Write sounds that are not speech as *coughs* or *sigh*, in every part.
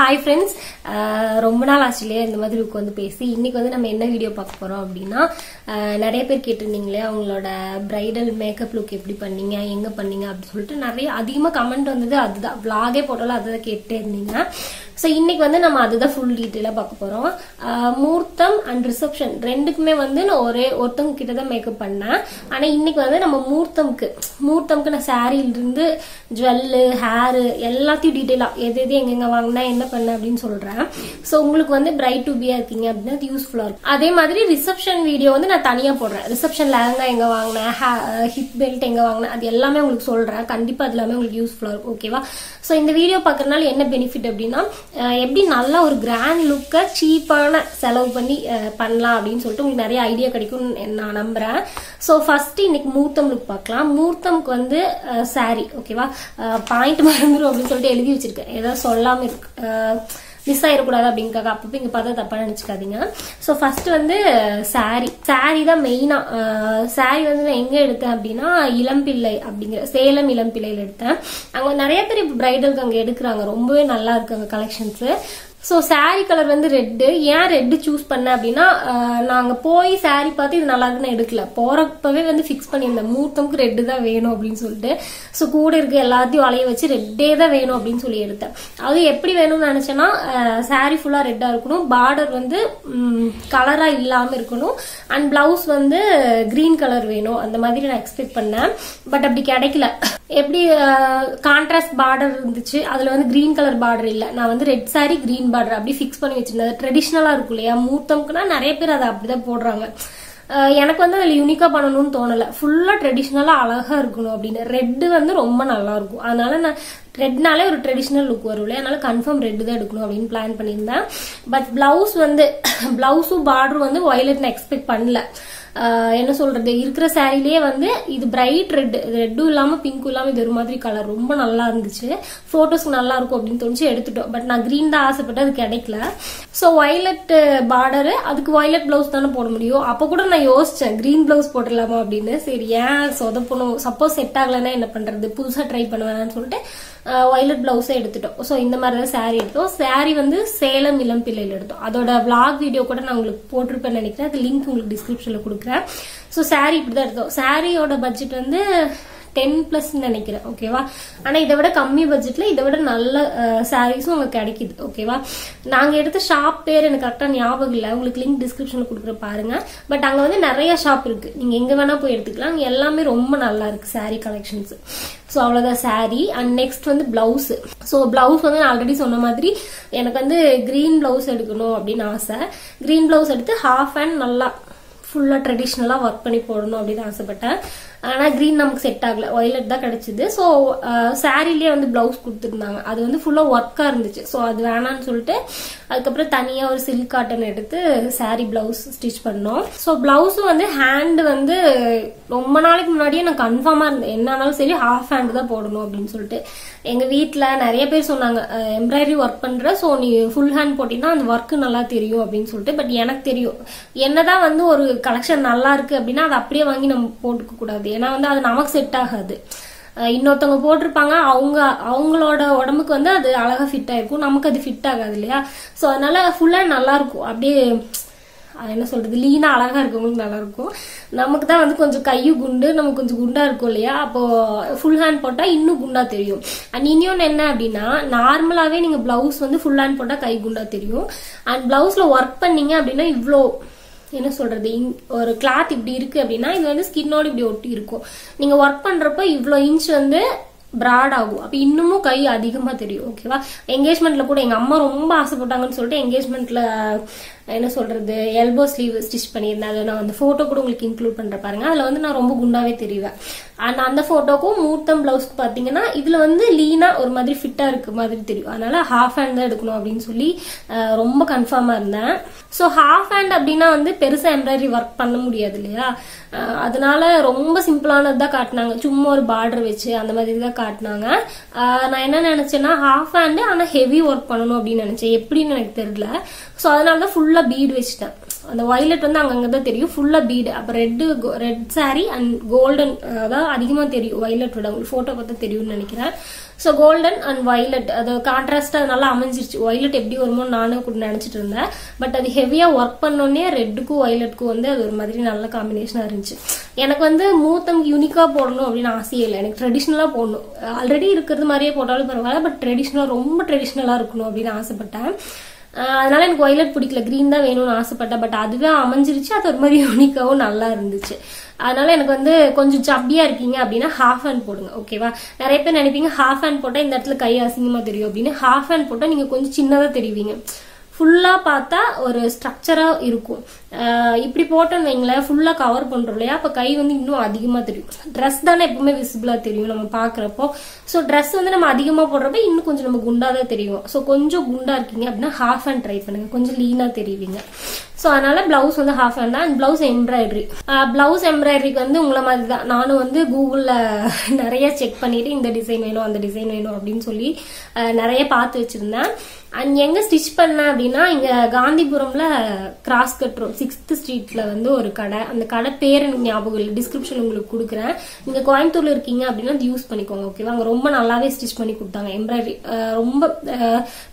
Hi friends ரொம்ப நாள் ஆச்சு இல்லையா இந்த மாதிரி உட்காந்து பேசி. இன்னைக்கு வந்து நம்ம என்ன வீடியோ பார்க்க போறோம் அப்படின்னா நிறைய பேர் கேட்டிருந்தீங்களே அவங்களோட பிரைடல் மேக்கப் லுக் எப்படி பண்ணீங்க எங்க பண்ணீங்க அப்படின்னு சொல்லிட்டு நிறைய அதிகமாக கமெண்ட் வந்தது அதுதான். விளாகே போட்டாலும் அதுதான் கேட்டே இருந்தீங்க. ஸோ இன்னைக்கு வந்து நம்ம அதுதான் ஃபுல் டீட்டெயிலாக பார்க்க போகிறோம் மூர்த்தம் அண்ட் ரிசப்ஷன் ரெண்டுக்குமே வந்து நான் ஒரே ஒருத்தவங்க கிட்ட தான் மேக்கப் பண்ணேன். ஆனால் இன்னைக்கு வந்து நம்ம மூர்த்தம்க்கு மூர்த்தம்க்கு நான் சாரியிலிருந்து ஜுவல்லு ஹேரு எல்லாத்தையும் டீட்டெயிலாக எது எது எங்கெங்க வாங்கினா என்ன பண்ண அப்படின்னு சொல்கிறேன் ஸோ உங்களுக்கு வந்து பிரைட் டு பியா இருக்கீங்க அப்படின்னா அது யூஸ்ஃபுல்லாக இருக்கும். அதே மாதிரி ரிசப்ஷன் வீடியோ வந்து நான் தனியாக போடுறேன். ரிசப்ஷன் லெஹங்கா எங்கே வாங்கினேன் ஹிப் பெல்ட் எங்கே வாங்கினேன் அது எல்லாமே உங்களுக்கு சொல்கிறேன் கண்டிப்பாக அது எல்லாமே உங்களுக்கு யூஸ்ஃபுல்லாக இருக்கும் ஓகேவா ஸோ இந்த வீடியோ பார்க்குறதுனால என்ன பெனிஃபிட் அப்படின்னா எப்படி நல்ல ஒரு கிராண்ட் லுக்கை சீப்பான செலவு பண்ணி பண்ணலாம் அப்படின்னு சொல்லிட்டு உங்களுக்கு நிறைய ஐடியா கிடைக்கும்னு நான் நம்புறேன். ஸோ ஃபர்ஸ்ட் இன்னைக்கு மூர்த்தம் லுக் பார்க்கலாம். மூர்த்தம்க்கு வந்து சாரி ஓகேவா பாயிண்ட் மறந்துடும் அப்படின்னு சொல்லிட்டு எழுதி வச்சிருக்கேன். ஏதாவது சொல்லாமல் இருக்கு. மிஸ் ஆயிடக்கூடாது அப்படிங்காக அப்பப்போ இங்க பார்த்தா தப்பா நினைச்சுக்காதீங்க. ஸோ ஃபர்ஸ்ட் வந்து சாரி சாரி தான் மெயினா சாரி வந்து நான் எங்க எடுத்தேன் அப்படின்னா இளம்பிள்ளை அப்படிங்கிற சேலம் இளம்பிள்ளையில எடுத்தேன். அங்க நிறைய பேர் இப்போ பிரைடலுக்கு அங்க எடுக்கிறாங்க. ரொம்பவே நல்லா இருக்கு அங்க கலெக்ஷன்ஸ் ஸோ saree கலர் வந்து ரெட்டு ஏன் ரெட்டு சூஸ் பண்ணேன் அப்படின்னா நாங்கள் போய் saree பார்த்து இது நல்லா இருக்குன்னு எடுக்கல. போறப்பவே வந்து ஃபிக்ஸ் பண்ணியிருந்தேன். மூர்த்தமுக்கு ரெட்டு தான் வேணும் அப்படின்னு சொல்லிட்டு. ஸோ கூட இருக்க எல்லாத்தையும் அலைய வச்சு ரெட்டே தான் வேணும் அப்படின்னு சொல்லி எடுத்தேன். அது எப்படி வேணும்னு நினச்சேன்னா saree ஃபுல்லாக ரெட்டாக இருக்கணும். பார்டர் வந்து கலராக இல்லாமல் இருக்கணும். அண்ட் பிளவுஸ் வந்து க்ரீன் கலர் வேணும். அந்த மாதிரி நான் எக்ஸ்பெக்ட் பண்ணேன். பட் அப்படி கிடைக்கல. எப்படி கான்ட்ராஸ்ட் பார்டர் இருந்துச்சு. அதில் வந்து கிரீன் கலர் பார்டர் இல்லை. நான் வந்து ரெட் சாரி கிரீன் பார்டர் அப்படி ஃபிக்ஸ் பண்ணி வச்சிருந்தேன் ட்ரெடிஷ்னலா இருக்கும் இல்லையா? மூர்த்தம்க்குனா நிறைய பேர் அதை அப்படிதான் போடுறாங்க. எனக்கு வந்து அதில் யூனிக்காக பண்ணணும்னு தோணலை. ஃபுல்லாக ட்ரெடிஷ்னலாக அழகாக இருக்கணும் அப்படின்னு. ரெட்டு வந்து ரொம்ப நல்லா இருக்கும். அதனால நான் ரெட்னாலே ஒரு ட்ரெடிஷ்னல் லுக் வரும் இல்லையா? அதனால கன்ஃபார்ம் ரெட் தான் எடுக்கணும் அப்படின்னு பிளான் பண்ணியிருந்தேன். பட் பிளவுஸ் வந்து *coughs* பிளவுஸும் பார்டரும் வந்து வயலட் நான் எக்ஸ்பெக்ட் பண்ணல. என்ன சொல்றது? இருக்கிற சாரிலேயே வந்து இது பிரைட் ரெட் ரெட்டும் இல்லாம பிங்க்கும் இல்லாம இது ஒரு மாதிரி கலர் ரொம்ப நல்லா இருந்துச்சு. போட்டோஸ்க்கு நல்லா இருக்கும் அப்படின்னு தோணுச்சு எடுத்துட்டோம். பட் நான் கிரீன் தான் ஆசைப்பட்டு அது கிடைக்கல. ஸோ வயலட் பார்டரு அதுக்கு வயலட் பிளவுஸ் தானே போட முடியும். அப்போ கூட நான் யோசிச்சேன் கிரீன் பிளவுஸ் போட்டுடலாமா அப்படின்னு. சரி ஏன் சொதப்பணும்? சப்போஸ் செட் ஆகலைன்னா என்ன பண்றது? புதுசா ட்ரை பண்ணுவேன்னு சொல்லிட்டு வயலட் பிளவுஸே எடுத்துட்டோம். ஸோ இந்த மாதிரி தான் saree எடுத்தோம். Saree வந்து சேலம் இளம் பிள்ளையில எடுத்தோம். அதோட விளாக் வீடியோ கூட நான் உங்களுக்கு போட்டிருப்பேன்னு நினைக்கிறேன். அது லிங்க் உங்களுக்கு டிஸ்கிரிப்ஷன்ல கொடுக்குறேன் ஸோ saree இப்படி தான் எடுத்தோம் சாரியோட பட்ஜெட் வந்து டென் பிளஸ் நினைக்கிறேன் ஓகேவா ஆனா இதை விட கம்மி பட்ஜெட்ல இதை விட நல்ல சாரீஸும் உங்களுக்கு கிடைக்குது ஓகேவா நாங்க எடுத்த ஷாப் பேர் எனக்கு கரெக்டா ஞாபகம் இல்லை. உங்களுக்கு லிங்க் டிஸ்கிரிப்ஷன்ல கொடுக்குற பாருங்க. பட் அங்க வந்து நிறைய ஷாப் இருக்கு. நீங்க எங்க வேணா போய் எடுத்துக்கலாம். அங்கே எல்லாமே ரொம்ப நல்லா இருக்கு saree கலெக்ஷன்ஸ் ஸோ அவ்வளோதான் saree. அண்ட் நெக்ஸ்ட் வந்து பிளவுஸ் ஸோ பிளவுஸ் வந்து நான் ஆல்ரெடி சொன்ன மாதிரி எனக்கு வந்து கிரீன் பிளவுஸ் எடுக்கணும் அப்படின்னு ஆசை. கிரீன் பிளவுஸ் எடுத்து ஹாஃப் அண்ட் நல்லா ஃபுல்லாக ட்ரெடிஷ்னலாக ஒர்க் பண்ணி போடணும் அப்படின்னு ஆசைப்பட்டேன். ஆனால் க்ரீன் நமக்கு செட் ஆகல. ஒயலட் தான் கிடைச்சிது. ஸோ சாரிலேயே uh, வந்து பிளவுஸ் கொடுத்துருந்தாங்க. அது வந்து ஃபுல்லாக ஒர்க்காக இருந்துச்சு. ஸோ அது வேணான்னு சொல்லிட்டு அதுக்கப்புறம் தனியாக ஒரு சில்க் காட்டன் எடுத்து சாரி பிளவுஸ் ஸ்டிச் பண்ணோம். ஸோ பிளவுஸும் வந்து ஹேண்டு வந்து ரொம்ப நாளைக்கு முன்னாடியே நான் கன்ஃபார்மாக இருந்தேன். என்னனாலும் சரி ஹாஃப் ஹேண்டு தான் போடணும் அப்படின்னு சொல்லிட்டு. எங்கள் வீட்டில் நிறைய பேர் சொன்னாங்க எம்ப்ராய்டரி ஒர்க் பண்ணுற ஸோ நீ ஃபுல் ஹேண்ட் போட்டிங்கன்னா அந்த ஒர்க்கு நல்லா தெரியும் அப்படின்னு சொல்லிட்டு. பட் எனக்கு தெரியும். என்னதான் வந்து ஒரு கலெக்ஷன் நல்லா இருக்கு அப்படின்னா அதை அப்படியே வாங்கி நம்ம போட்டுக்க கூடாது. ஏன்னா வந்து அது நமக்கு செட் ஆகாது. இன்னொருத்தவங்க போட்டிருப்பாங்க அவங்க அவங்களோட உடம்புக்கு வந்து அது அழகா ஃபிட் ஆயிருக்கும். நமக்கு அது ஃபிட் ஆகாது இல்லையா? ஸோ அதனால ஃபுல்லா நல்லா இருக்கும். அப்படியே என்ன சொல்றது லீனா அழகா இருக்கவங்களுக்கு நல்லா இருக்கும். நமக்கு தான் வந்து கொஞ்சம் கையும் குண்டு நமக்கு கொஞ்சம் குண்டா இருக்கும் இல்லையா? அப்போ ஃபுல் ஹேண்ட் போட்டா இன்னும் குண்டா தெரியும். அண்ட் இன்னொன்னு என்ன அப்படின்னா நார்மலாவே நீங்க பிளவுஸ் வந்து ஃபுல் ஹேண்ட் போட்டா கை குண்டா தெரியும். அண்ட் பிளவுஸ்ல ஒர்க் பண்ணீங்க அப்படின்னா இவ்வளோ என்ன சொல்றது ஒரு கிளாத் இப்படி இருக்கு அப்படின்னா இது வந்து ஸ்கின்னோட இப்படி ஒட்டி இருக்கும். நீங்க ஒர்க் பண்றப்ப இவ்வளோ இன்ச் வந்து பிராட் ஆகும். அப்ப இன்னமும் கை அதிகமா தெரியும் ஓகேவா என்கேஜ்மெண்ட்ல கூட எங்க அம்மா ரொம்ப ஆசைப்பட்டாங்கன்னு சொல்லிட்டு என்கேஜ்மெண்ட்ல என்ன சொல்றது எல்போ ஸ்லீவ் ஸ்டிச் பண்ணியிருந்தேன். அதை நான் அந்த போட்டோ கூட உங்களுக்கு இன்க்ளூட் பண்ற பாருங்க. அதுல வந்து நான் ரொம்ப குண்டாவே தெரிவேன். அண்ட் அந்த போட்டோக்கும் மூர்த்தம் பிளவுஸ்க்கு பாத்தீங்கன்னா இதுல வந்து லீனா ஒரு மாதிரி ஃபிட்டா இருக்கு மாதிரி தெரியும். அதனால ஹாஃப் ஹேண்ட் தான் எடுக்கணும் அப்படின்னு சொல்லி ரொம்ப கன்ஃபார்மா இருந்தேன். ஸோ ஹாஃப் ஹேண்ட் அப்படின்னா வந்து பெருசா எம்ப்ராய்டரி ஒர்க் பண்ண முடியாது இல்லையா? அதனால ரொம்ப சிம்பிளானது தான் காட்டினாங்க. சும்மா ஒரு பார்டர் வச்சு அந்த மாதிரி தான் காட்டினாங்க. நான் என்ன நினைச்சேன்னா ஹாஃப் ஹேண்டு ஆனா ஹெவி ஒர்க் பண்ணணும் அப்படின்னு நினைச்சேன். எப்படின்னு எனக்கு தெரியல. ஸோ அதனால தான் ஃபுல்லா ஃபுல்லா பீடு வச்சுட்டேன். அந்த வயலட் வந்து அங்கங்க தான் தெரியும். ஃபுல்லா பீடு அப்ப red red sari and golden அதான் அதிகமா தெரியும். வயலட்டோட உங்களுக்கு போட்டோ பார்த்தா தெரியும்னு நினைக்கிறேன். ஸோ கோல்டன் அண்ட் வயலட் அது கான்ட்ராஸ்டா நல்லா அமைஞ்சிருச்சு. வயலட் எப்படி வருமோ நானும் கூட நினைச்சிட்டு இருந்தேன். பட் அது ஹெவியா ஒர்க் பண்ணோடனே ரெட்டுக்கும் வயலட்டுக்கும் வந்து அது ஒரு மாதிரி நல்ல காம்பினேஷனா இருந்துச்சு. எனக்கு வந்து மூத்தம் யூனிக்கா போடணும் அப்படின்னு ஆசையே இல்லை. எனக்கு ட்ரெடிஷ்னலா போடணும். ஆல்ரெடி இருக்கிறது மாதிரியே போட்டாலும் பரவாயில்ல. பட் ட்ரெடிஷ்னலா ரொம்ப ட்ரெடிஷ்னலா இருக்கணும் அப்படின்னு ஆசைப்பட்டேன். அதனால எனக்கு வயலட் பிடிக்கல. கிரீன் தான் வேணும்னு ஆசைப்பட்டேன். பட் அதுவே அமைஞ்சிருச்சு. அது ஒரு மாதிரி யூனிக்காவும் நல்லா இருந்துச்சு. அதனால எனக்கு வந்து கொஞ்சம் ஜப்பியா இருக்கீங்க அப்படின்னா ஹாஃப் ஹேண்ட் போடுங்க. ஓகேவா நிறைய பேர் நினைப்பீங்க ஹாஃப் ஹேண்ட் போட்டா இந்த இடத்துல கை அசிங்கமா தெரியும் அப்படின்னு. ஹாஃப் ஹேண்ட் போட்டா நீங்க கொஞ்சம் சின்னதா தெரிவிங்க. ஃபுல்லா பார்த்தா ஒரு ஸ்ட்ரக்சரா இருக்கும். இப்படி போட்டோன்னு வைங்களேன் ஃபுல்லா கவர் பண்றோம் இல்லையா? அப்ப கை வந்து இன்னும் அதிகமா தெரியும். ட்ரெஸ் தானே எப்பவுமே விசிபிளா தெரியும் நம்ம பாக்குறப்போ ஸோ ட்ரெஸ் வந்து நம்ம அதிகமா போடுறப்ப இன்னும் கொஞ்சம் நம்ம குண்டா தான் தெரியும். ஸோ கொஞ்சம் குண்டா இருக்கீங்க அப்படின்னா ஹாஃப் ஹேண்ட் ட்ரை பண்ணுங்க. கொஞ்சம் லீனா தெரியுவீங்க ஸோ அதனால பிளவுஸ் வந்து ஹாஃப் ஹேண்ட் தான். அண்ட் பிளவுஸ் எம்ப்ராய்டரி பிளவுஸ் எம்ப்ராய்டரிக்கு வந்து உங்களை மாதிரி தான். நானும் வந்து கூகுளில் நிறைய செக் பண்ணிட்டு இந்த டிசைன் வேணும் அந்த டிசைன் வேணும் அப்படின்னு சொல்லி நிறைய பார்த்து வச்சிருந்தேன். அண்ட் எங்க ஸ்டிச் பண்ணேன் அப்படின்னா இங்க காந்திபுரம்ல கிராஸ் கட் ரோட் சிக்ஸ்த் ஸ்ட்ரீட்ல வந்து ஒரு கடை. அந்த கடை பேர் எனக்கு ஞாபகம் இல்லை. டிஸ்கிரிப்ஷன் உங்களுக்கு கொடுக்குறேன். நீங்க கோயம்புத்தூர்ல இருக்கீங்க அப்படின்னா அது யூஸ் பண்ணிக்கோங்க ஓகேவா அங்க ரொம்ப நல்லாவே ஸ்டிச் பண்ணி கொடுத்தாங்க. எம்ப்ராய்டரி ரொம்ப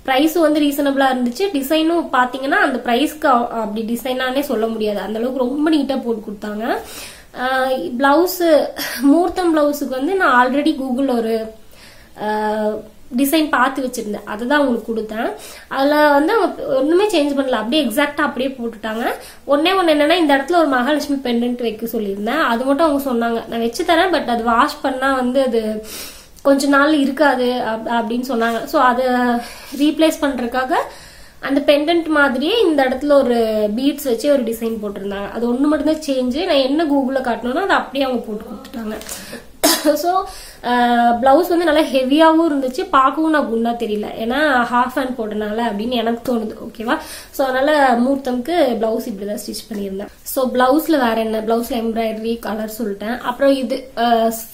ப்ரைஸும் வந்து ரீசனபிளா இருந்துச்சு. டிசைனும் பாத்தீங்கன்னா அந்த ப்ரைஸ்க்கு அப்படி டிசைனானே சொல்ல முடியாது. அந்த அளவுக்கு ரொம்ப நீட்டா போட்டு கொடுத்தாங்க. பிளவுஸ் மூர்த்தம் பிளவுஸுக்கு வந்து நான் ஆல்ரெடி கூகுள் ஒரு டிசைன் பார்த்து வச்சிருந்தேன். அதை தான் உங்களுக்கு கொடுத்தேன். அதில் வந்து அவங்க ஒன்றுமே சேஞ்ச் பண்ணல. அப்படியே எக்ஸாக்டாக அப்படியே போட்டுட்டாங்க. ஒன்னே ஒன்று என்னென்னா இந்த இடத்துல ஒரு மகாலட்சுமி பெண்டன்ட் வைக்க சொல்லியிருந்தேன். அது மட்டும் அவங்க சொன்னாங்க. நான் வச்சு தரேன் பட் அது வாஷ் பண்ணால் வந்து அது கொஞ்ச நாள் இருக்காது அப்- அப்படின்னு சொன்னாங்க. ஸோ அதை ரீப்ளேஸ் பண்ணுறதுக்காக அந்த பெண்டன்ட் மாதிரியே இந்த இடத்துல ஒரு பீட்ஸ் வச்சு ஒரு டிசைன் போட்டிருந்தாங்க. அது ஒன்று மட்டும்தான் சேஞ்சு நான் என்ன கூகுளில் காட்டணும்னா அதை அப்படியே அவங்க போட்டு கொடுத்துட்டாங்க. *coughs* ஸோ பிளவுஸ் வந்து நல்லா ஹெவியாகவும் இருந்துச்சு. பார்க்கவும் நான் குண்டா தெரியல. ஏன்னா ஹாஃப் ஹேண்ட் போட்டனால அப்படின்னு எனக்கு தோணுது. ஓகேவா ஸோ அதனால மூர்த்தம்க்கு பிளவுஸ் இப்படிதான் ஸ்டிச் பண்ணியிருந்தேன். ஸோ பிளவுஸ்ல வேற என்ன? பிளவுஸ்ல எம்ப்ராய்டரி கலர் சொல்லிட்டேன். அப்புறம் இது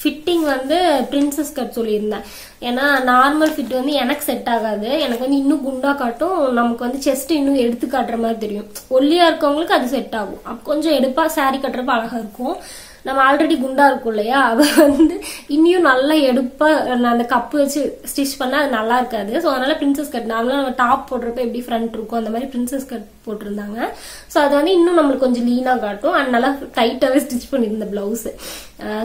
ஃபிட்டிங் வந்து பிரின்சஸ் கட் சொல்லியிருந்தேன். ஏன்னா நார்மல் ஃபிட் வந்து எனக்கு செட் ஆகாது. எனக்கு வந்து இன்னும் குண்டா காட்டும். நமக்கு வந்து செஸ்ட் இன்னும் எடுத்து காட்டுற மாதிரி தெரியும். ஒல்லியா இருக்கவங்களுக்கு அது செட் ஆகும். கொஞ்சம் எடுப்பா சாரி கட்டுறப்ப அழகா இருக்கும். நம்ம ஆல்ரெடி குண்டா இருக்கும் இல்லையா? *laughs* அவ வந்து இன்னியும் நல்லா எடுப்பா நான் அந்த கப்பு வச்சு ஸ்டிச் பண்ணா அது நல்லா இருக்காது. ஸோ அதனால பிரின்சஸ் கட் நார்மலா நம்ம டாப் போடுறப்ப எப்படி ஃப்ரண்ட் இருக்கும் அந்த மாதிரி பிரின்சஸ் கட் போட்டிருந்தாங்க. ஸோ அது வந்து இன்னும் நம்மளுக்கு கொஞ்சம் லீனாக காட்டும். அண்ட் நல்லா டைட்டாகவே ஸ்டிச் பண்ணியிருந்த பிளவுஸ்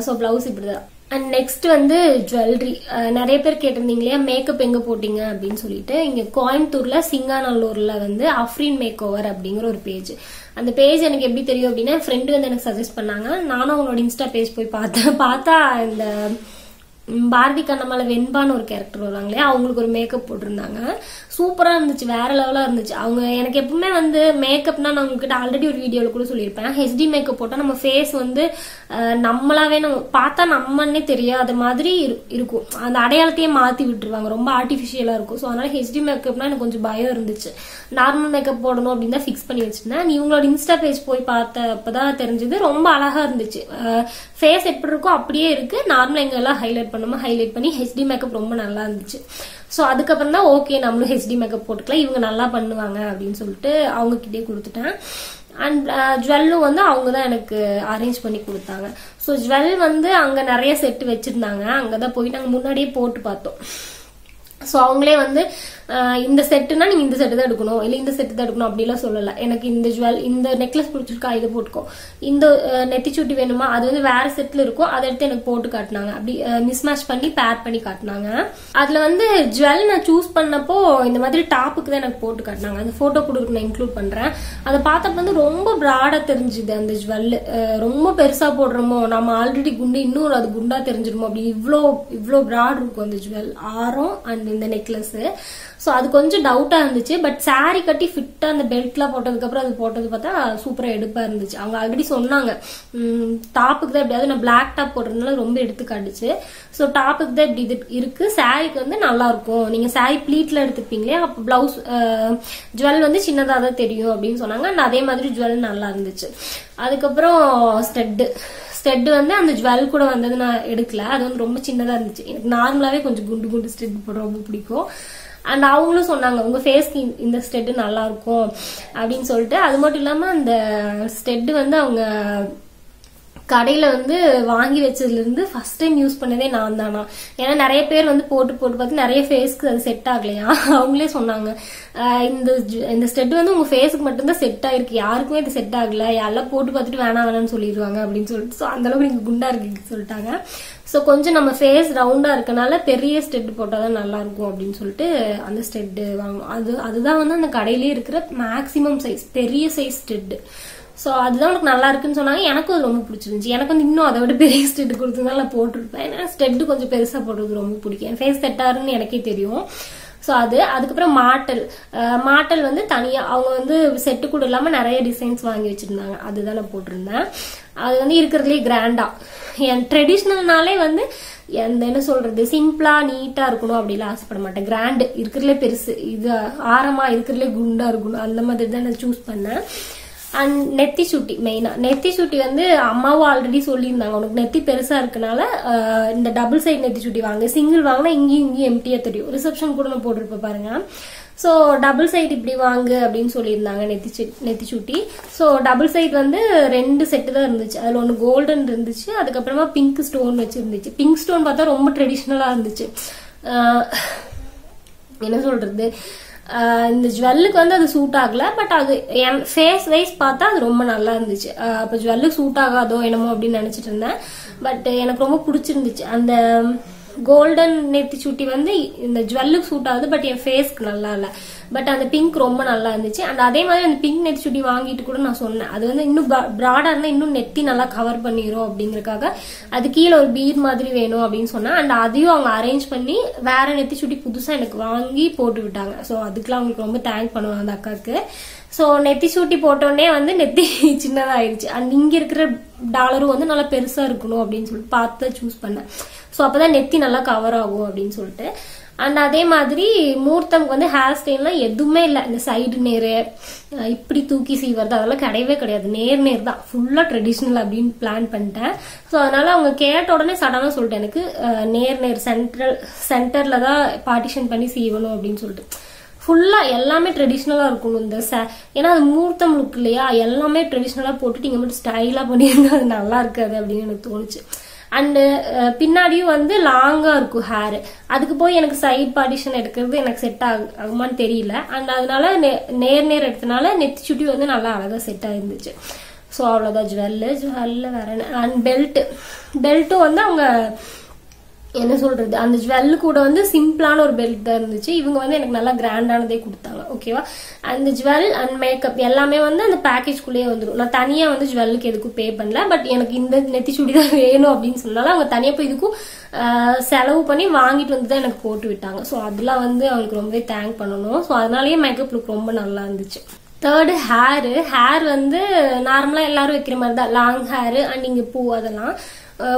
ஸோ பிளவுஸ் இப்படிதான். அண்ட் நெக்ஸ்ட் வந்து ஜுவல்லரி நிறைய பேர் கேட்டிருந்தீங்க இல்லையா மேக்கப் எங்கே போட்டீங்க அப்படின்னு சொல்லிட்டு. இங்கே கோயம்புத்தூரில் சிங்காநல்லூரில் வந்து அஃப்ரீன் மேக் ஓவர் அப்படிங்கிற ஒரு பேஜ் அந்த பேஜ் எனக்கு எப்படி தெரியும் அப்படின்னா ஃப்ரெண்டு வந்து எனக்கு சஜஸ்ட் பண்ணாங்க. நானும் அவங்களோட இன்ஸ்டா பேஜ் போய் பார்த்தேன் பார்த்தா இந்த பாரதி கண்ணம்மால வெண்பான்னு ஒரு கேரக்டர் வருவாங்க இல்லையா அவங்களுக்கு ஒரு மேக்கப் போட்டிருந்தாங்க. சூப்பராக இருந்துச்சு வேற லெவலாக இருந்துச்சு. அவங்க எனக்கு எப்பவுமே வந்து மேக்கப்னா நான் உங்ககிட்ட ஆல்ரெடி ஒரு வீடியோவில் கூட சொல்லியிருப்பேன். ஹெச்டி மேக்கப் போட்டால் நம்ம ஃபேஸ் வந்து நம்மளாவே நம்ம பார்த்தா நம்மன்னே தெரியாத மாதிரி இரு- இருக்கும். அந்த அடையாளத்தையே மாற்றி விட்டுருவாங்க. ரொம்ப ஆர்டிஃபிஷியலாக இருக்கும். ஸோ அதனால ஹெச்டி மேக்கப்னா எனக்கு கொஞ்சம் பயம் இருந்துச்சு. நார்மல் மேக்கப் போடணும் அப்படின்னு தான் ஃபிக்ஸ் பண்ணி வச்சிருந்தேன். நீ இன்ஸ்டா பேஜ் போய் பார்த்தப்பதான் தெரிஞ்சது. ரொம்ப அழகாக இருந்துச்சு. ஃபேஸ் எப்படி இருக்கோ அப்படியே இருக்குது நார்மல் எங்கெல்லாம் ஹைலைட் பண்ணுமோ ஹைலைட் பண்ணி ஹெச்டி மேக்கப் ரொம்ப நல்லா இருந்துச்சு. ஸோ அதுக்கப்புறம் தான் ஓகே நம்மளும் ஹெச்டி மேக்கப் போட்டுக்கலாம் இவங்க நல்லா பண்ணுவாங்க அப்படின்னு சொல்லிட்டு அவங்க கிட்டே கொடுத்துட்டேன் அண்ட் ஜுவல்லும் uh, வந்து அவங்க தான் எனக்கு அரேஞ்ச் பண்ணி கொடுத்தாங்க. ஸோ ஜுவல் வந்து அங்கே நிறைய செட்டு வச்சிருந்தாங்க. அங்கே தான் போய் நாங்கள் முன்னாடியே போட்டு பார்த்தோம். ஸோ அவங்களே வந்து இந்த செட்டுனா நீங்க இந்த செட்டு தான் எடுக்கணும். இல்லை இந்த செட்டு தான் எடுக்கணும் அப்படிலாம் சொல்லல. எனக்கு இந்த ஜுவல் இந்த நெக்லஸ் பிடிச்சிருக்கா இதை போட்டுக்கோ. இந்த ஆஹ் நெத்திச்சுட்டி வேணுமா அது வந்து வேற செட்ல இருக்கும். அதை எடுத்து எனக்கு போட்டு காட்டினாங்க. அப்படி மிஸ்மேட்ச் பண்ணி பேர் பண்ணி காட்டினாங்க. அதுல வந்து ஜுவல் நான் சூஸ் பண்ணப்போ இந்த மாதிரி டாப்புக்கு தான் எனக்கு போட்டு காட்டினாங்க. அந்த போட்டோ கூட நான் இன்க்ளூட் பண்றேன். அதை பார்த்தப்ப வந்து ரொம்ப ப்ராடா தெரிஞ்சுது அந்த ஜுவல் ரொம்ப பெருசா போடுறோமோ நம்ம ஆல்ரெடி குண்டு இன்னும் அது குண்டா தெரிஞ்சிருமோ அப்படி இவ்வளோ இவ்வளோ ப்ராட் இருக்கும் அந்த ஜுவல் ஆரம் அண்ட் இந்த நெக்லஸ் ஸோ அது கொஞ்சம் டவுட்டாக இருந்துச்சு. பட் சாரி கட்டி ஃபிட்டாக அந்த பெல்ட்லாம் போட்டதுக்கப்புறம் அது போட்டது பார்த்தா சூப்பராக எடுப்பாக இருந்துச்சு. அவங்க ஆல்ரெடி சொன்னாங்க. டாப்புக்கு தான் எப்படியாவது நான் பிளாக் டாப் போடுறதுனால ரொம்ப எடுத்து காட்டுச்சு. ஸோ டாப்புக்கு தான் இப்படி இது இருக்கு. சாரிக்கு வந்து நல்லா இருக்கும். நீங்கள் சாரி ப்ளீட்ல எடுத்துப்பீங்களே அப்போ பிளவுஸ் ஜுவல் வந்து சின்னதாக தான் தெரியும் அப்படின்னு சொன்னாங்க. அந்த அதே மாதிரி ஜுவல் நல்லா இருந்துச்சு. அதுக்கப்புறம் ஸ்டெட்டு ஸ்டெட் வந்து அந்த ஜுவல் கூட வந்தது நான் எடுக்கல. அது வந்து ரொம்ப சின்னதா இருந்துச்சு. எனக்கு நார்மலாவே கொஞ்சம் குண்டு குண்டு ஸ்டெட் போட ரொம்ப பிடிக்கும். அண்ட் அவங்களும் சொன்னாங்க உங்க ஃபேஸ்க்கு இந்த ஸ்டெட்டு நல்லா இருக்கும். அப்படின்னு சொல்லிட்டு அது மட்டும் இல்லாம அந்த ஸ்டெட்டு வந்து அவங்க கடையில வந்து வாங்கி வச்சதுல இருந்து ஃபர்ஸ்ட் டைம் யூஸ் பண்ணதே நான் தானா. ஏன்னா நிறைய பேர் வந்து போட்டு போட்டு பார்த்து நிறைய ஃபேஸ்க்கு அது செட் ஆகலையா? *laughs* அவங்களே சொன்னாங்க. இந்த இந்த ஸ்டெட் வந்து உங்க ஃபேஸுக்கு மட்டும்தான் செட் ஆயிருக்கு. யாருக்குமே இது செட் ஆகல. எல்லாம் போட்டு பார்த்துட்டு வேணாம் வேணாம்னு சொல்லிடுவாங்க அப்படின்னு சொல்லிட்டு. ஸோ அந்த அளவுக்கு நீங்க குண்டா இருக்கு சொல்லிட்டாங்க. ஸோ கொஞ்சம் நம்ம ஃபேஸ் ரவுண்டாக இருக்கனால பெரிய ஸ்டெட் போட்டால் தான் நல்லாயிருக்கும் அப்படின்னு சொல்லிட்டு அந்த ஸ்டெட்டு வாங்கணும் அது அதுதான் வந்து அந்த கடையிலே இருக்கிற மேக்ஸிமம் சைஸ் பெரிய சைஸ் ஸ்டெட்டு ஸோ அதுதான் உனக்கு நல்லா இருக்குன்னு சொன்னாங்க. எனக்கும் அது ரொம்ப பிடிச்சிருந்துச்சி. எனக்கு வந்து இன்னும் அதை விட பெரிய ஸ்டெட் கொடுத்துருந்தாலும் நான் போட்டிருப்பேன். ஏன்னா ஸ்டெட்டு கொஞ்சம் பெருசாக போடுறது ரொம்ப பிடிக்கும். என் ஃபேஸ் செட்டாருன்னு எனக்கே தெரியும். ஸோ அது அதுக்கப்புறம் மாட்டல். மாட்டல் வந்து தனியாக அவங்க வந்து செட்டு கூட இல்லாமல் நிறைய டிசைன்ஸ் வாங்கி வச்சுருந்தாங்க. அதுதான் நான் போட்டிருந்தேன். அது வந்து இருக்கிறதுலே கிராண்டாக என் ட்ரெடிஷ்னல்னாலே வந்து எந்த என்ன சொல்கிறது சிம்பிளாக நீட்டாக இருக்கணும் அப்படிலாம் ஆசைப்பட மாட்டேன். கிராண்டு இருக்கிறதுலே பெருசு. இது ஆரமாக இருக்கிறதுலே குண்டாக இருக்கணும். அந்த மாதிரி தான் நான் சூஸ் பண்ணேன். அண்ட் நெத்தி சுட்டி மெயினா நெத்தி சுட்டி வந்து அம்மாவும் ஆல்ரெடி சொல்லியிருந்தாங்க உனக்கு நெத்தி பெருசா இருக்கனால இந்த டபுள் சைட் நெத்தி சுட்டி வாங்க. சிங்கிள் வாங்கினா இங்கேயும் இங்கேயும் எம்டியா தெரியும். ரிசப்ஷன் கூட நான் போட்டிருப்பேன் பாருங்க. ஸோ டபுள் சைட் இப்படி வாங்கு அப்படின்னு சொல்லியிருந்தாங்க நெத்தி நெத்தி சுட்டி. ஸோ டபுள் சைட் வந்து ரெண்டு செட்டு தான் இருந்துச்சு. அதில் ஒன்று கோல்டன் இருந்துச்சு அதுக்கப்புறமா பிங்க் ஸ்டோன் வச்சுருந்துச்சு. பிங்க் ஸ்டோன் பார்த்தா ரொம்ப ட்ரெடிஷ்னலாக இருந்துச்சு. என்ன சொல்றது? இந்த ஜுவல்லுக்கு வந்து அது சூட் ஆகல பட் அது என் ஃபேஸ் வைஸ் பார்த்தா அது ரொம்ப நல்லா இருந்துச்சு. அப்போ ஜுவல்லுக்கு சூட் ஆகாதோ என்னமோ அப்படின்னு நினச்சிட்டு இருந்தேன். பட் எனக்கு ரொம்ப பிடிச்சிருந்துச்சு. அந்த கோல்டன் நெத்தி சுட்டி வந்து இந்த ஜுவல்லுக்கு சூட் ஆகுது பட் என் ஃபேஸ்க்கு நல்லா இல்லை. பட் அந்த பிங்க் ரொம்ப நல்லா இருந்துச்சு. அண்ட் அதே மாதிரி அந்த பிங்க் நெத்தி சுட்டி வாங்கிட்டு கூட நான் சொன்னேன். அது வந்து இன்னும் ப்ராடா இருந்தா இன்னும் நெத்தி நல்லா கவர் பண்ணிரும் அப்படிங்கறக்காக அது கீழே ஒரு பீட் மாதிரி வேணும் அப்படின்னு சொன்னேன். அண்ட் அதையும் அவங்க அரேஞ்ச் பண்ணி வேற நெத்தி சுட்டி புதுசா எனக்கு வாங்கி போட்டு விட்டாங்க. ஸோ அதுக்கெல்லாம் அவங்களுக்கு ரொம்ப தேங்க் பண்ணுவேன் அந்த அக்காவுக்கு ஸோ நெத்தி சூட்டி போட்டோடனே வந்து நெத்தி *laughs* சின்னதாயிருச்சு அண்ட் இங்க இருக்கிற டாலரும் வந்து நல்லா பெருசா இருக்கணும் அப்படின்னு சொல்லிட்டு பார்த்து சூஸ் பண்ணேன். ஸோ அப்பதான் நெத்தி நல்லா கவர் ஆகும் அப்படின்னு சொல்லிட்டு. அண்ட் அதே மாதிரி மூர்த்தம்க்கு வந்து ஹேர் ஸ்டைல்லாம் எதுவுமே இல்லை. இந்த சைடு நேரு இப்படி தூக்கி செய்வது அதெல்லாம் கிடையவே கிடையாது. நேர் நேர் தான். ஃபுல்லாக ட்ரெடிஷ்னல் அப்படின்னு பிளான் பண்ணிட்டேன். ஸோ அதனால அவங்க கேட்ட உடனே சடனாக சொல்லிட்டேன். எனக்கு நேர் நேர் சென்ட்ரல் சென்டரில் தான் பார்ட்டிஷன் பண்ணி சீவணும் அப்படின்னு சொல்லிட்டு. ஃபுல்லாக எல்லாமே ட்ரெடிஷ்னலாக இருக்கணும் இந்த ச ஏன்னா அது மூர்த்தம் லுக் இல்லையா? எல்லாமே ட்ரெடிஷ்னலாக போட்டுட்டு இங்கே மட்டும் ஸ்டைலாக பண்ணியிருந்தா அது நல்லா இருக்காது அப்படின்னு எனக்கு தோணுச்சு. அண்டு uh, பின்னாடியும் வந்து லாங்காக இருக்கும் ஹேர் அதுக்கு போய் எனக்கு சைட் பார்ட்டிஷன் எடுக்கிறது எனக்கு செட் ஆகு ஆகுமான்னு தெரியல. அண்ட் அதனால நே- நேர் நேர் எடுத்தனால நெத்தி சுட்டி வந்து நல்லா அழகாக செட் ஆயிருந்துச்சு. ஸோ அவ்வளோதான் ஜுவல்லு ஜுவல்ல வேற என்ன? அண்ட் பெல்ட்டு பெல்ட்டும் வந்து அவங்க என்ன சொல்றது? அந்த ஜுவல்லு கூட வந்து சிம்பிளான ஒரு பெல்ட் தான் இருந்துச்சு. இவங்க வந்து எனக்கு நல்லா கிராண்டானதே கொடுத்தாங்க. ஓகேவா அந்த ஜுவல் அண்ட் மேக்கப் எல்லாமே வந்து அந்த பேக்கேஜ்குள்ளேயே வந்துடும் நான் தனியா வந்து ஜுவல்லுக்கு எதுக்கும் பே பண்ணல. பட் எனக்கு இந்த நெத்தி சுடி தான் வேணும் அப்படின்னு சொன்னாலும் அவங்க தனியா போய் இதுக்கும் செலவு பண்ணி வாங்கிட்டு வந்து தான் எனக்கு போட்டு விட்டாங்க. ஸோ அதெல்லாம் வந்து அவங்களுக்கு ரொம்பவே தேங்க் பண்ணணும். ஸோ அதனாலயே மேக்கப் லுக் ரொம்ப நல்லா இருந்துச்சு. தேர்டு ஹேரு ஹேர் வந்து நார்மலா எல்லாரும் வைக்கிற மாதிரி தான் லாங் ஹேரு அண்ட் இங்க பூ அதெல்லாம்.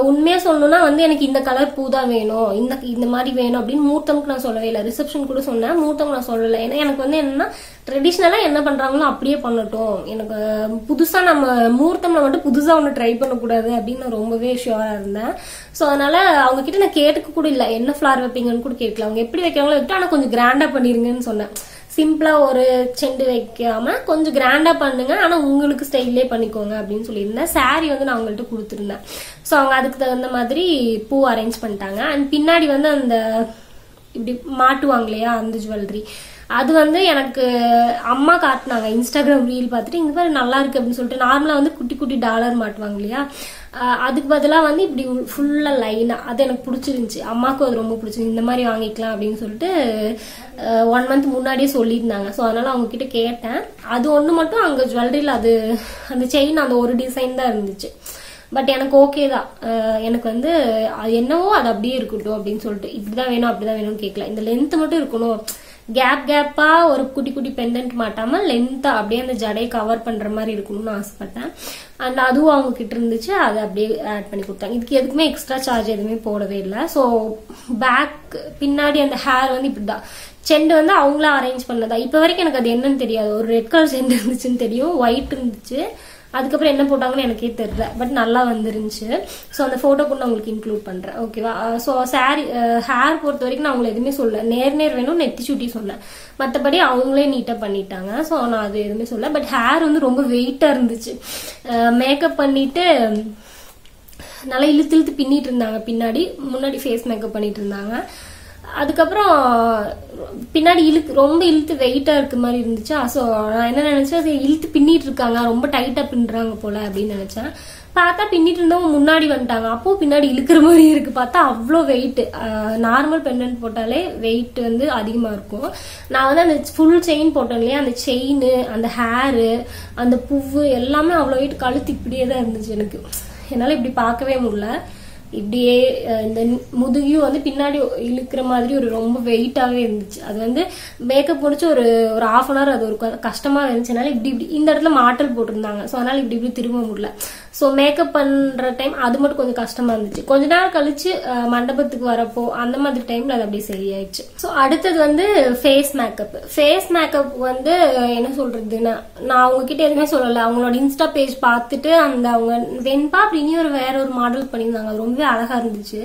உண்மையா சொல்லணும்னா வந்து எனக்கு இந்த கலர் பூ தான் வேணும். இந்த இந்த மாதிரி வேணும் அப்படின்னு மூர்த்தமுக்கு நான் சொல்லவே இல்லை. ரிசப்ஷன் கூட சொன்னேன். மூர்த்தம் நான் சொல்லலை. ஏன்னா எனக்கு வந்து என்னன்னா ட்ரெடிஷ்னலா என்ன பண்றாங்களோ அப்படியே பண்ணட்டும். எனக்கு புதுசா நம்ம மூர்த்தம்ல மட்டும் புதுசா ஒன்று ட்ரை பண்ணக்கூடாது அப்படின்னு நான் ரொம்பவே ஷியூரா இருந்தேன். ஸோ அதனால அவங்க கிட்ட நான் கேட்டுக்க கூட இல்லை. என்ன ஃபிளார் வைப்பீங்கன்னு கூட கேட்கல. அவங்க எப்படி வைக்கிறாங்களோ விட்டு ஆனால் கொஞ்சம் கிராண்டா பண்ணிருங்கன்னு சொன்னேன். சிம்பிளா ஒரு செண்டு வைக்காம கொஞ்சம் கிராண்டா பண்ணுங்க. ஆனா உங்களுக்கு ஸ்டைல்லே பண்ணிக்கோங்க அப்படின்னு சொல்லியிருந்தேன். சாரி வந்து நான் அவங்கள்ட்ட கொடுத்துருந்தேன். ஸோ அவங்க அதுக்கு தகுந்த மாதிரி பூ அரேஞ்ச் பண்ணிட்டாங்க. அண்ட் பின்னாடி வந்து அந்த இப்படி மாட்டுவாங்க இல்லையா அந்த ஜுவல்லரி அது வந்து எனக்கு அம்மா காட்டினாங்க. இன்ஸ்டாகிராம் ரீல் பார்த்துட்டு இந்த மாதிரி நல்லா இருக்கு அப்படின்னு சொல்லிட்டு. நார்மலா வந்து குட்டி குட்டி டாலர் மாட்டுவாங்க இல்லையா? அதுக்கு பதிலாக வந்து இப்படி ஃபுல்லாக லைனாக அது எனக்கு பிடிச்சிருந்துச்சி. அம்மாவுக்கும் அது ரொம்ப பிடிச்சிருந்து இந்த மாதிரி வாங்கிக்கலாம் அப்படின்னு சொல்லிட்டு ஒன் மந்த் முன்னாடியே சொல்லியிருந்தாங்க. ஸோ அதனால அவங்க கிட்ட கேட்டேன். அது ஒன்று மட்டும் அங்கே ஜுவல்லரியில் அது அந்த செயின் அந்த ஒரு டிசைன் தான் இருந்துச்சு. பட் எனக்கு ஓகே தான். எனக்கு வந்து அது என்னவோ அது அப்படியே இருக்கட்டும் அப்படின்னு சொல்லிட்டு. இப்படிதான் வேணும் அப்படிதான் வேணும்னு கேட்கல. இந்த லென்த் மட்டும் இருக்கணும். கேப் கேப்பா ஒரு குட்டி குட்டி பெண்டன்ட் மாட்டாம லென்த்தா அப்படியே அந்த ஜடையை கவர் பண்ற மாதிரி இருக்கணும்னு ஆசைப்பட்டேன். அண்ட் அதுவும் அவங்க கிட்ட இருந்துச்சு. அதை அப்படியே ஆட் பண்ணி கொடுத்தாங்க. இதுக்கு எதுக்குமே எக்ஸ்ட்ரா சார்ஜ் எதுவுமே போடவே இல்லை. ஸோ பேக் பின்னாடி அந்த ஹேர் வந்து இப்படிதான். செண்டு வந்து அவங்களா அரேஞ்ச் பண்ணதா? இப்போ வரைக்கும் எனக்கு அது என்னன்னு தெரியாது. ஒரு ரெட் கலர் செண்டு இருந்துச்சுன்னு தெரியும். ஒயிட் இருந்துச்சு. அதுக்கப்புறம் என்ன போட்டாங்கன்னு எனக்கே தெரியல. பட் நல்லா வந்துருந்துச்சு. ஸோ அந்த ஃபோட்டோ கூட நான் உங்களுக்கு இன்க்ளூட் பண்றேன். ஓகேவா ஸோ சாரி ஹேர் பொறுத்த வரைக்கும் நான் அவங்களை எதுவுமே சொல்ல நேர் நேர் வேணும் நெத்தி சுட்டி சொன்னேன். மற்றபடி அவங்களே நீட்டாக பண்ணிட்டாங்க. ஸோ நான் அது எதுவுமே சொல்ல பட் ஹேர் வந்து ரொம்ப வெயிட்டாக இருந்துச்சு. Uh, மேக்கப் பண்ணிட்டு நல்லா இழுத்து இழுத்து பின்னிட்டு இருந்தாங்க. பின்னாடி முன்னாடி ஃபேஸ் மேக்கப் பண்ணிட்டு இருந்தாங்க. அதுக்கப்புறம் பின்னாடி இழுத்து ரொம்ப இழுத்து வெயிட்டா இருக்க மாதிரி இருந்துச்சா? ஸோ நான் என்ன நினைச்சேன் சரி இழுத்து பின்னிட்டு இருக்காங்க ரொம்ப டைட்டா பின்னுறாங்க போல அப்படின்னு நினைச்சேன். பார்த்தா பின்னிட்டு இருந்தவங்க முன்னாடி வந்துட்டாங்க. அப்போ பின்னாடி இழுக்கிற மாதிரி இருக்கு. பார்த்தா அவ்வளோ வெயிட் நார்மல் பெண்டன்ட் போட்டாலே வெயிட் வந்து அதிகமாக இருக்கும். நான் வந்து அந்த ஃபுல் செயின் போட்டேன் இல்லையா? அந்த செயின் அந்த ஹேரு அந்த பூவு எல்லாமே அவ்வளோ வெயிட் கழுத்து இப்படியே தான் இருந்துச்சு எனக்கு. என்னால் இப்படி பார்க்கவே முடியல. இப்படியே இந்த முதுகியும் வந்து பின்னாடி இழுக்கிற மாதிரி ஒரு ரொம்ப வெயிட்டாகவே இருந்துச்சு. அது வந்து மேக்கப் முடிச்சு ஒரு ஒரு ஆஃப் அன் ஹவர் அது ஒரு கஷ்டமாக இருந்துச்சுனால இப்படி இப்படி இந்த இடத்துல மாட்டல் போட்டிருந்தாங்க. ஸோ அதனால இப்படி இப்படி திரும்ப முடியல. ஸோ மேக்கப் பண்ணுற டைம் அது மட்டும் கொஞ்சம் கஷ்டமாக இருந்துச்சு. கொஞ்ச நேரம் கழிச்சு மண்டபத்துக்கு வரப்போ அந்த மாதிரி டைம்ல அது அப்படியே சரியாயிடுச்சு. ஸோ அடுத்தது வந்து ஃபேஸ் மேக்கப் ஃபேஸ் மேக்கப் வந்து என்ன சொல்றதுன்னா நான் அவங்ககிட்ட அவங்க எதுவுமே சொல்லலை. அவங்களோட இன்ஸ்டா பேஜ் பார்த்துட்டு அந்த அவங்க வெண்பா அப்படின்னு ஒரு வேற ஒரு மாடல் பண்ணியிருந்தாங்க. அது ரொம்பவே அழகா இருந்துச்சு.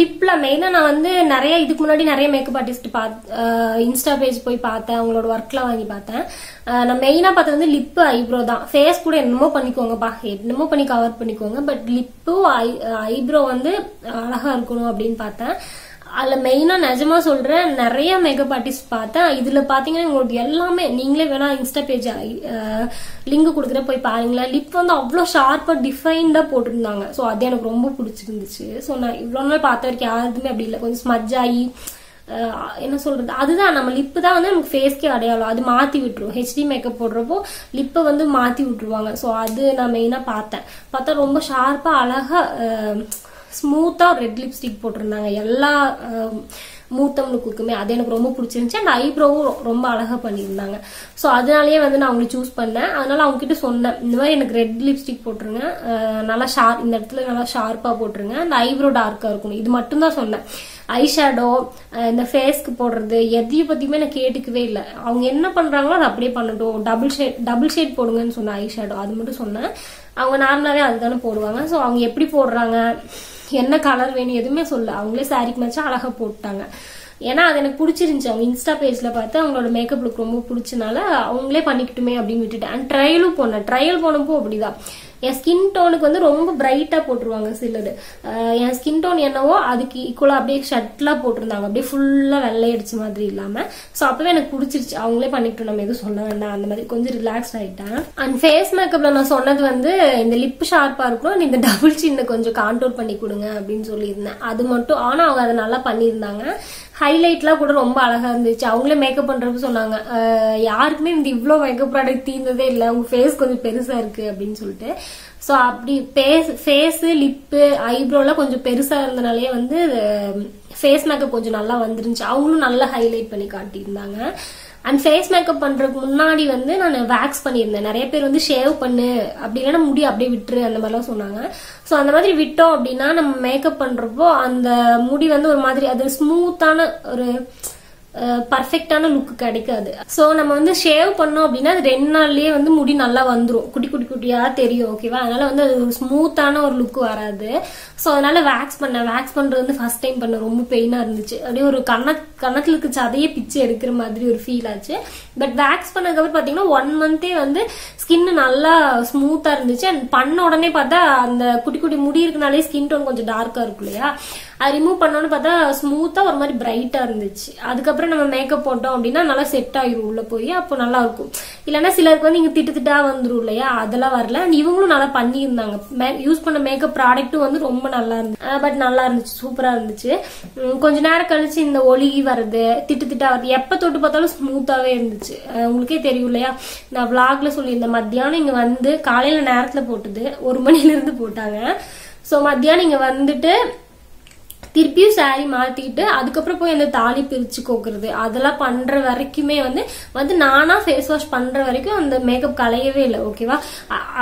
லிப்ல மெயினா நான் வந்து நிறைய இதுக்கு முன்னாடி நிறைய மேக்கப் ஆர்டிஸ்ட் பார்த்து இன்ஸ்டா பேஜ் போய் பார்த்தேன். அவங்களோட ஒர்க்லாம் வாங்கி பார்த்தேன். நான் மெயினா பார்த்தது வந்து லிப் ஐப்ரோ தான். ஃபேஸ் கூட என்னமோ பண்ணிக்கோங்கப்பா. என்னமோ பண்ணி கவர் பண்ணிக்கோங்க. பட் லிப்பு ஐப்ரோ வந்து அழகா இருக்கணும் அப்படின்னு பார்த்தேன். அதில் மெயினாக நிஜமாக சொல்கிறேன் நிறைய மேக்கப் ஆர்டிஸ்ட் பார்த்தேன். இதில் பார்த்தீங்கன்னா உங்களுக்கு எல்லாமே நீங்களே வேணா இன்ஸ்டா பேஜ் லிங்க் கொடுக்குற போய் பாருங்களேன். லிப் வந்து அவ்வளோ ஷார்ப்பாக டிஃபைன்டாக போட்டிருந்தாங்க. ஸோ அது எனக்கு ரொம்ப பிடிச்சிருந்துச்சு. ஸோ நான் இவ்வளோ நாள் பார்த்த வரைக்கும் யாருக்குமே அப்படி இல்லை. கொஞ்சம் ஸ்மஜ் ஆகி என்ன சொல்றது? அதுதான் நம்ம லிப்பு தான் வந்து நமக்கு ஃபேஸ்க்கே அடையாளம். அது மாத்தி விட்டுரும். ஹெச்டி மேக்கப் போடுறப்போ லிப்பை வந்து மாத்தி விட்டுருவாங்க. ஸோ அது நான் மெயினாக பார்த்தேன். பார்த்தா ரொம்ப ஷார்ப்பாக அழகாக ஸ்மூத்தாக ரெட் லிப்ஸ்டிக் போட்டிருந்தாங்க. எல்லா அஹ், மூத்தம் லுக்குக்குமே அது எனக்கு ரொம்ப பிடிச்சிருந்துச்சு. அண்ட் ஐப்ரோவும் ரொம்ப அழகாக பண்ணியிருந்தாங்க. ஸோ அதனாலயே வந்து நான் அவங்களை சூஸ் பண்ணேன். அதனால அவங்க கிட்ட சொன்னேன். இந்த மாதிரி எனக்கு ரெட் லிப்ஸ்டிக் போட்டுருங்க. நல்லா ஷார் இந்த இடத்துல நல்லா ஷார்ப்பாக போட்டுருங்க. அந்த ஐப்ரோ டார்க்காக இருக்கணும். இது மட்டும் தான் சொன்னேன். ஐ ஷேடோ இந்த ஃபேஸ்க்கு போடுறது எதையும் பற்றியுமே நான் கேட்டுக்கவே இல்லை. அவங்க என்ன பண்ணுறாங்களோ அதை அப்படியே பண்ணட்டும். டபுள் ஷேட் டபுள் ஷேட் போடுங்கன்னு சொன்னேன் ஐ ஷேடோ அது மட்டும் சொன்னேன். அவங்க நார்மலாகவே அதுதானே போடுவாங்க. ஸோ அவங்க எப்படி போடுறாங்க? என்ன கலர் வேணும் எதுவுமே சொல்ல அவங்களே சாரிக்கு மச்சா அழகா போட்டாங்க. ஏன்னா அது எனக்கு பிடிச்சிருந்துச்சு. அவங்க இன்ஸ்டா பேஜ்ல பார்த்து அவங்களோட மேக்கப் லுக் ரொம்ப பிடிச்சனால அவங்களே பண்ணிக்கிட்டுமே அப்படின்னு விட்டுட்டேன். அண்ட் ட்ரையலும் போனேன். ட்ரையல் போனப்போ அப்படிதான். என் ஸ்கின் டோனுக்கு வந்து ரொம்ப பிரைட்டா போட்டுருவாங்க சிலது. என் ஸ்கின் டோன் என்னவோ அதுக்கு ஈக்குவலா அப்படியே ஷர்ட்லாம் போட்டிருந்தாங்க. அப்படியே ஃபுல்லா வெள்ளையடிச்ச மாதிரி இல்லாம. சோ அப்பவே எனக்கு பிடிச்சிருச்சு. அவங்களே பண்ணிட்டு நம்ம எதுவும் சொல்ல வேண்டாம். அந்த மாதிரி கொஞ்சம் ரிலாக்ஸ் ஆயிட்டேன். அண்ட் ஃபேஸ் மேக்கப்ல நான் சொன்னது வந்து இந்த லிப் ஷார்ப்பா இருக்கணும் இந்த டபுள் சின்ன கொஞ்சம் கான்டோர் பண்ணி கொடுங்க அப்படின்னு சொல்லியிருந்தேன். அது மட்டும் ஆனா அவங்க அதை நல்லா பண்ணியிருந்தாங்க. ஹைலைட்லாம் கூட ரொம்ப அழகா இருந்துச்சு. அவங்களே மேக்கப் பண்ணுறப்ப சொன்னாங்க யாருக்குமே இந்த இவ்வளோ மேக்கப் ப்ராடக்ட் தீர்ந்ததே இல்லை. உங்க ஃபேஸ் கொஞ்சம் பெருசா இருக்கு அப்படின்னு சொல்லிட்டு. ஸோ அப்படி ஃபேஸ் ஃபேஸு லிப்பு ஐப்ரோலாம் கொஞ்சம் பெருசாக இருந்தனாலே வந்து ஃபேஸ் மேக்கப் கொஞ்சம் நல்லா வந்துருந்துச்சு. அவங்களும் நல்லா ஹைலைட் பண்ணி காட்டியிருந்தாங்க. அண்ட் ஃபேஸ் மேக்கப் பண்றதுக்கு முன்னாடி வந்து நான் வேக்ஸ் பண்ணியிருந்தேன். நிறைய பேர் வந்து ஷேவ் பண்ணு அப்படி இல்லைன்னா முடி அப்படியே விட்டுரு அந்த மாதிரிலாம் சொன்னாங்க. ஸோ அந்த மாதிரி விட்டோம் அப்படின்னா நம்ம மேக்கப் பண்றப்போ அந்த முடி வந்து ஒரு மாதிரி அது ஸ்மூத்தான ஒரு பர்ஃபெக்டான லுக் கிடைக்காது. ஸோ நம்ம வந்து ஷேவ் பண்ணோம் அப்படின்னா அது ரெண்டு நாள்லயே வந்து முடி நல்லா வந்துடும் குட்டி குட்டி குட்டியா தெரியும் ஓகேவா அதனால வந்து அது ஒரு ஸ்மூத்தான ஒரு லுக் வராது. ஸோ அதனால வேக்ஸ் பண்ணேன். வேக்ஸ் பண்றது வந்து ஃபர்ஸ்ட் டைம் பண்ண ரொம்ப பெயினா இருந்துச்சு. அப்படியே ஒரு கண்ண கண்ணத்தில் இருக்க சதையே பிச்சு எடுக்கிற மாதிரி ஒரு ஃபீல் ஆச்சு. பட் வேக்ஸ் பண்ணதுக்கப்புறம் பாத்தீங்கன்னா ஒன் மந்தே வந்து ஸ்கின் நல்லா ஸ்மூத்தா இருந்துச்சு. அண்ட் பண்ண உடனே பார்த்தா அந்த குட்டி குட்டி முடி இருக்கனாலே ஸ்கின் டோன் கொஞ்சம் டார்க்கா இருக்கும் இல்லையா? அது ரிமூவ் பண்ணோன்னு பார்த்தா ஸ்மூத்தா ஒரு மாதிரி பிரைட்டா இருந்துச்சு. அதுக்கப்புறம் நம்ம மேக்கப் போட்டோம் அப்படின்னா நல்லா செட் ஆயிரும் உள்ள போய். அப்போ நல்லா இருக்கும். இல்லைன்னா சிலருக்கு வந்து இங்க திட்டு திட்டா வந்துடும் இல்லையா? அதெல்லாம் வரல. இவங்களும் நல்லா பண்ணியிருந்தாங்க. யூஸ் பண்ண மேக்கப் ப்ராடக்ட்டும் வந்து ரொம்ப நல்லா இருந்துச்சு பட் நல்லா இருந்துச்சு. சூப்பரா இருந்துச்சு. கொஞ்ச நேரம் கழிச்சு இந்த ஒழுகி வர்றது திட்டு திட்டா வருது எப்ப தொட்டு பார்த்தாலும் ஸ்மூத்தாவே இருந்துச்சு. உங்களுக்கே தெரியும் இல்லையா? நான் vlogல சொல்லியிருந்தேன். மத்தியானம் இங்க வந்து காலையில நேரத்துல போட்டது. ஒரு மணில இருந்து போட்டாங்க. சோ மத்தியானம் இங்க வந்துட்டு திருப்பியும் சாரி மாத்திக்கிட்டு அதுக்கப்புறம் போய் அந்த தாலி பிரிச்சு கோக்குறது. அதெல்லாம் பண்ற வரைக்குமே வந்து வந்து நானா ஃபேஸ் வாஷ் பண்ற வரைக்கும் அந்த மேக்கப் கலையவே இல்லை ஓகேவா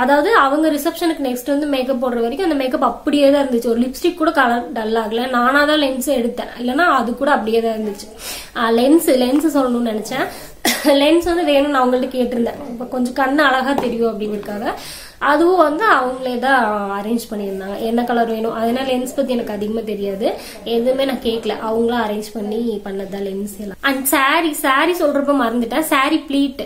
அதாவது அவங்க ரிசப்ஷனுக்கு நெக்ஸ்ட் வந்து மேக்கப் போடுற வரைக்கும் அந்த மேக்கப் அப்படியே தான் இருந்துச்சு. ஒரு லிப்ஸ்டிக் கூட கலர் டல் ஆகல. நானா தான் லென்ஸ் எடுத்தேன். இல்லைன்னா அது கூட அப்படியே தான் இருந்துச்சு. லென்ஸ் லென்ஸ் சொல்லணும்னு நினைச்சேன். *coughs* லென்ஸ் வந்து வேணும்னு நான் அவங்கள்ட்ட கேட்டிருந்தேன். கொஞ்சம் கண்ணு அழகா தெரியும் அப்படிங்கிறதுக்காக. அதுவும் வந்து அவங்களே தான் அரேஞ்ச் பண்ணியிருந்தாங்க. என்ன கலர் வேணும்? அதனால லென்ஸ் பத்தி எனக்கு அதிகமா தெரியாது. எதுவுமே நான் கேட்கல அவங்களா அரேஞ்ச் பண்ணி பண்ணதுதான் லென்ஸ் எல்லாம். அண்ட் சாரி சாரி சொல்றப்ப மறந்துட்டேன். சாரி ப்ளீட்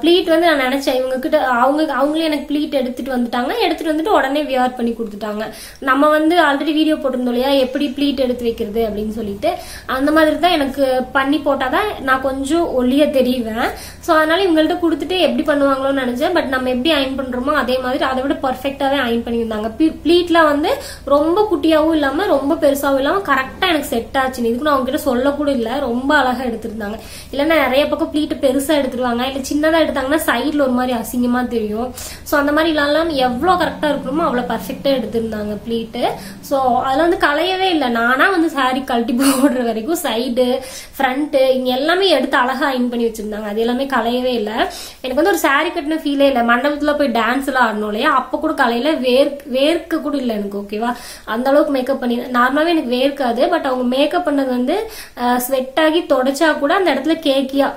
ப்ளீட் வந்து நான் நினைச்சேன். இவங்க கிட்ட அவங்க அவங்களே எனக்கு ப்ளீட் எடுத்துட்டு வந்துட்டாங்க. எடுத்துட்டு வந்துட்டு உடனே வியர் பண்ணி கொடுத்துட்டாங்க. நம்ம வந்து ஆல்ரெடி வீடியோ போட்டிருந்தோம் இல்லையா? எப்படி ப்ளீட் எடுத்து வைக்கிறது அப்படின்னு சொல்லிட்டு. அந்த மாதிரி தான் எனக்கு பண்ணி போட்டாதான் நான் கொஞ்சம் ஒல்லிய தெரியுவேன் ஸோ அதனால இவங்கள்ட்ட கொடுத்துட்டு எப்படி பண்ணுவாங்களோன்னு நினைச்சேன். பட் நம்ம எப்படி அயன் பண்றோமோ அதே மாதிரி அதை விட பர்ஃபெக்டாவே அயன் பண்ணியிருந்தாங்க. ப்ளீட்லாம் வந்து ரொம்ப குட்டியாவும் இல்லாம ரொம்ப பெருசாவும் இல்லாம கரெக்டா எனக்கு செட் ஆச்சு இதுக்கு நான் அவங்க கிட்ட சொல்ல இல்ல. ரொம்ப அழகா எடுத்திருந்தாங்க. இல்லைன்னா நிறைய பக்கம் ப்ளீட் பெருசா எடுத்துருவாங்க. இல்ல சின்னதா எடுத்தாங்கன்னா சைடில் ஒரு மாதிரி அசிங்கமா தெரியும். சோ அந்த மாதிரி இல்லாம எவ்வளவு கரெக்டா இருக்கணுமோ அவ்வளவு பர்ஃபெக்டா எடுத்திருந்தாங்க ப்ளீட் சோ அதுல வந்து கலையவே இல்லை. நானா வந்து சாரி கழட்டி போடுற வரைக்கும் சைடு ஃப்ரண்ட்டு இங்க எல்லாமே எடுத்து அழகா அயன் பண்ணி வச்சிருந்தாங்க. அது எல்லாமே கலையவே இல்லை. எனக்கு வந்து ஒரு சாரி கட்டின ஃபீலே இல்லை. மண்டபத்துல போய் டான்ஸ் எல்லாம் ஆடணும் இல்லையா? அப்ப கூட கலையில் வேர்க் வேர்க்க கூட இல்லை எனக்கு ஓகேவா அந்த அளவுக்கு மேக்கப் பண்ணி நார்மலாவே எனக்கு வேர்க்காது பட் அவங்க மேக்கப் பண்ணது வந்து ஸ்வெட் ஆகி தொடச்சா கூட அந்த இடத்துல கேக்கியா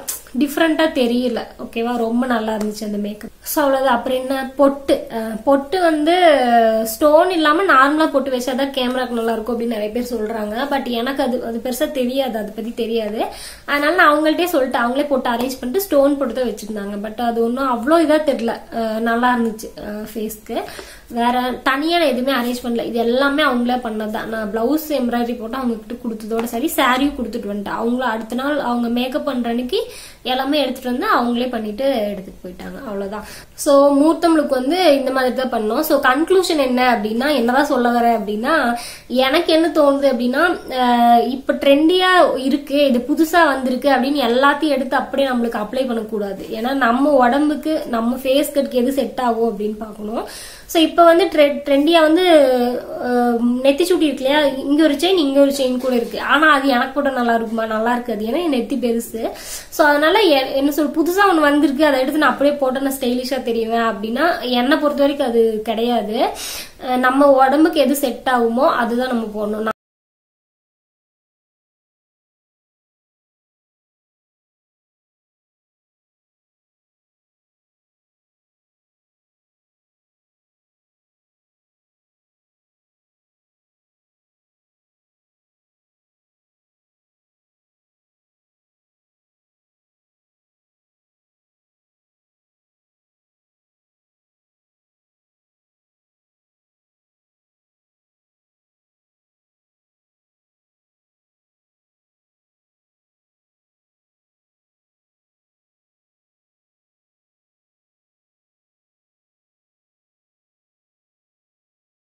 டிஃப்ரெண்ட்டாக தெரியல. ஓகேவா ரொம்ப நல்லா இருந்துச்சு அந்த மேக்கப் ஸோ அவ்வளவுதான். அப்புறம் என்ன? பொட்டு. பொட்டு வந்து ஸ்டோன் இல்லாம நார்மலா பொட்டு வச்சாதான் கேமராக்கு நல்லா இருக்கும் அப்படின்னு நிறைய பேர் சொல்றாங்க. பட் எனக்கு அது அது பெருசா தெரியாது. அதை பத்தி தெரியாது. அதனால நான் அவங்கள்ட்டே சொல்லிட்டு அவங்களே போட்டு அரேஞ்ச் பண்ணிட்டு ஸ்டோன் போட்டு தான் வச்சிருந்தாங்க. பட் அது ஒன்றும் அவ்வளோ இதா தெரியல. நல்லா இருந்துச்சு ஃபேஸ்க்கு வேற தனியா நான் எதுவுமே அரேஞ்ச் பண்ணல. இது எல்லாமே அவங்களே பண்ணதுதான் நான் பிளவுஸ் எம்ப்ராய்டரி போட்டு அவங்க கிட்ட கொடுத்ததோட சரி சாரியும் கொடுத்துட்டு வந்துட்டேன். அவங்கள அடுத்த நாள் அவங்க மேக்கப் பண்ற அன்னைக்கு எல்லாமே எடுத்துட்டு வந்து அவங்களே பண்ணிட்டு எடுத்துட்டு போயிட்டாங்க. அவ்வளவுதான். சோ மூர்த்தம்லுக்கு வந்து இந்த மாதிரி தான் பண்ணோம். சோ கன்க்ளூஷன் என்ன அப்படின்னா என்னதான் சொல்ல வரேன் அப்படின்னா எனக்கு என்ன தோணுது அப்படின்னா அஹ், இப்ப ட்ரெண்டியா இருக்கு இது புதுசா வந்திருக்கு அப்படின்னு எல்லாத்தையும் எடுத்து அப்படியே நம்மளுக்கு அப்ளை பண்ணக்கூடாது. ஏன்னா நம்ம உடம்புக்கு நம்ம ஃபேஸ் கட்க்கு எது செட் ஆகும் அப்படின்னு பார்க்கணும். ஸோ இப்போ வந்து ட்ரெண்டியா வந்து நெத்தி சுட்டி இருக்கு இல்லையா? இங்கே ஒரு செயின் இங்கே ஒரு செயின் கூட இருக்குது ஆனால் அது எனக்கு போட்டால் நல்லா இருக்குமா? நல்லா இருக்காது. ஏன்னா என் நெத்தி பெருசு. ஸோ அதனால் எ- என்ன சொல் புதுசாக ஒன்று வந்திருக்கு. அதை எடுத்து நான் அப்படியே போட்டு நான் ஸ்டைலிஷாக தெரியுவேன் அப்படின்னா என்னை பொறுத்த வரைக்கும் அது கிடையாது. நம்ம உடம்புக்கு எது செட் ஆகுமோ அதுதான் நம்ம போடணும்.